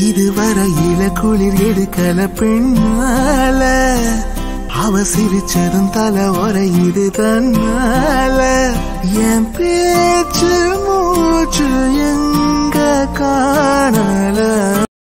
இதுவரையில குளிர் எடுக்கல பெண்ணால. அவ சிரிச்சதும் தலை இது தன்னால. என் பேச்சு மூச்சு எங்க கா